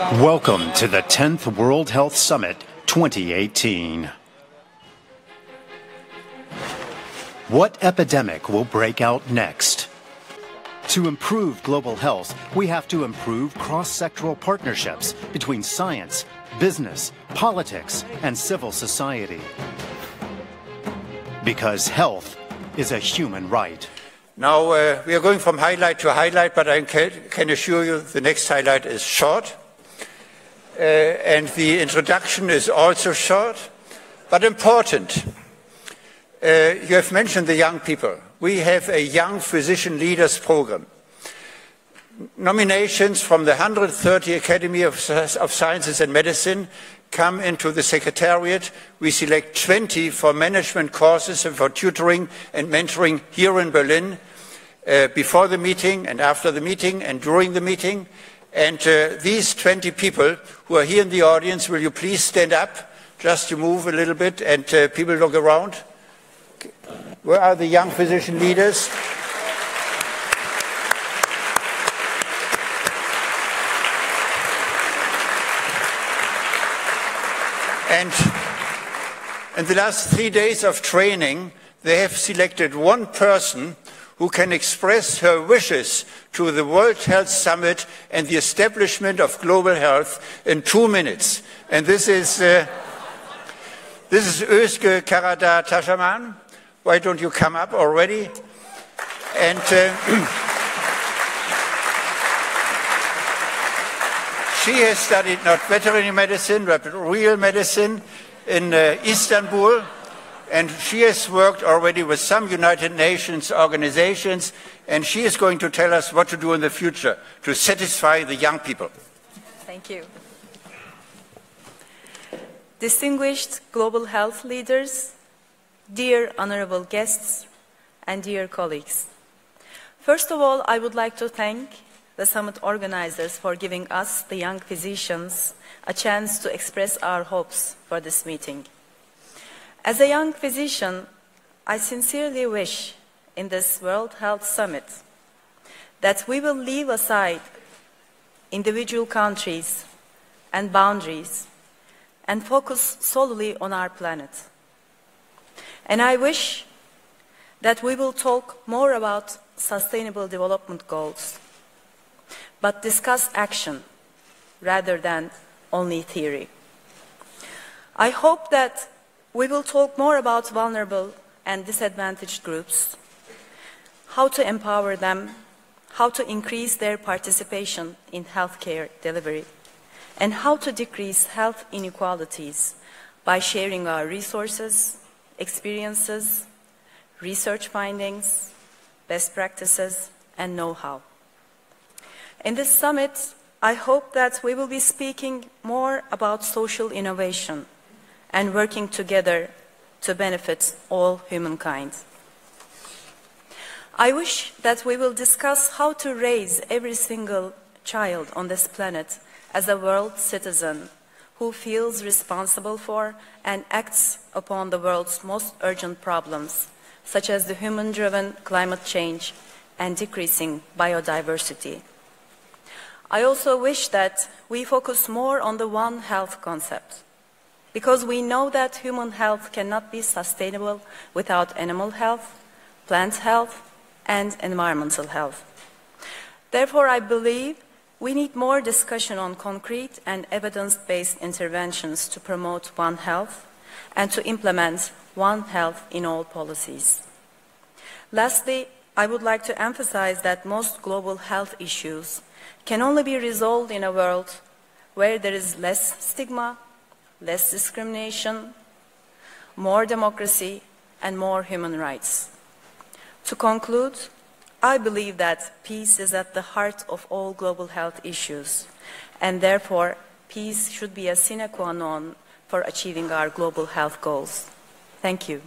Welcome to the 10th World Health Summit 2018. What epidemic will break out next? To improve global health, we have to improve cross-sectoral partnerships between science, business, politics, and civil society. Because health is a human right. Now, uh, we are going from highlight to highlight, but I can, can assure you the next highlight is short. Uh, and the introduction is also short, but important. Uh, you have mentioned the young people. We have a Young Physician Leaders Program. Nominations from the 130 Academy of, of Sciences and Medicine come into the Secretariat. We select 20 for management courses and for tutoring and mentoring here in Berlin uh, before the meeting and after the meeting and during the meeting. And uh, these 20 people who are here in the audience, will you please stand up just to move a little bit and uh, people look around? Where are the young physician leaders? And in the last three days of training, they have selected one person who can express her wishes to the World Health Summit and the establishment of global health in two minutes. And this is, uh, this is Özge Karadağ Çaman. Why don't you come up already? And uh, she has studied not veterinary medicine, but real medicine in uh, Istanbul and she has worked already with some United Nations organizations, and she is going to tell us what to do in the future to satisfy the young people. Thank you. Distinguished global health leaders, dear honorable guests, and dear colleagues. First of all, I would like to thank the summit organizers for giving us, the young physicians, a chance to express our hopes for this meeting. As a young physician, I sincerely wish in this World Health Summit that we will leave aside individual countries and boundaries and focus solely on our planet. And I wish that we will talk more about sustainable development goals, but discuss action rather than only theory. I hope that we will talk more about vulnerable and disadvantaged groups, how to empower them, how to increase their participation in healthcare delivery, and how to decrease health inequalities by sharing our resources, experiences, research findings, best practices, and know-how. In this summit, I hope that we will be speaking more about social innovation and working together to benefit all humankind. I wish that we will discuss how to raise every single child on this planet as a world citizen who feels responsible for and acts upon the world's most urgent problems, such as the human-driven climate change and decreasing biodiversity. I also wish that we focus more on the One Health concept, because we know that human health cannot be sustainable without animal health, plant health, and environmental health. Therefore, I believe we need more discussion on concrete and evidence-based interventions to promote One Health and to implement One Health in all policies. Lastly, I would like to emphasize that most global health issues can only be resolved in a world where there is less stigma less discrimination, more democracy, and more human rights. To conclude, I believe that peace is at the heart of all global health issues, and therefore peace should be a sine qua non for achieving our global health goals. Thank you.